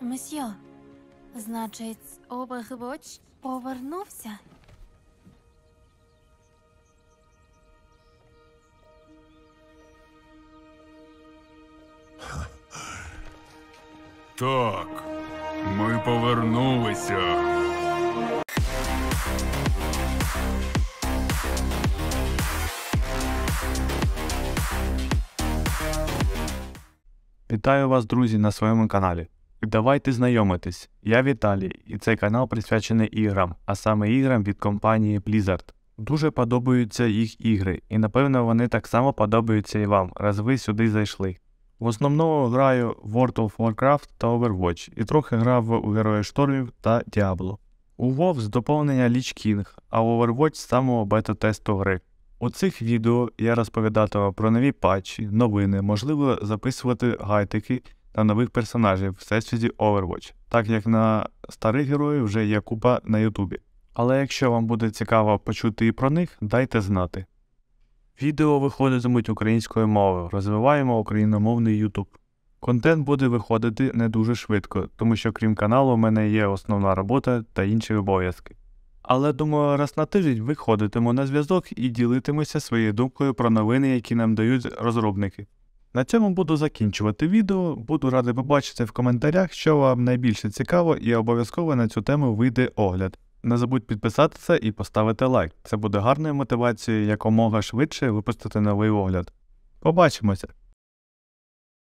Месьйо, значить, Overwatch повернувся? Так, ми повернулися. Вітаю вас, друзі, на своєму каналі. Давайте знайомитись. Я Віталій, і цей канал присвячений іграм, а саме іграм від компанії Blizzard. Дуже подобаються їх ігри, і напевно вони так само подобаються і вам, раз ви сюди зайшли. В основному граю World of Warcraft та Overwatch, і трохи грав у Герої Штормів та Diablo. У WoW з доповнення Lich King, а у Overwatch з самого бета-тесту гри. У цих відео я розповідатиму про нові патчі, новини, можливо записувати гайтики та нових персонажів в всесвіті Overwatch, так як на старих героїв вже є купа на Ютубі. Але якщо вам буде цікаво почути і про них, дайте знати. Відео виходитимуть українською мовою, розвиваємо україномовний YouTube. Контент буде виходити не дуже швидко, тому що крім каналу, в мене є основна робота та інші обов'язки. Але думаю, раз на тиждень виходитиму на зв'язок і ділитимуся своєю думкою про новини, які нам дають розробники. На цьому буду закінчувати відео, буду радий побачити в коментарях, що вам найбільше цікаво, і обов'язково на цю тему вийде огляд. Не забудь підписатися і поставити лайк. Це буде гарною мотивацією якомога швидше випустити новий огляд. Побачимося!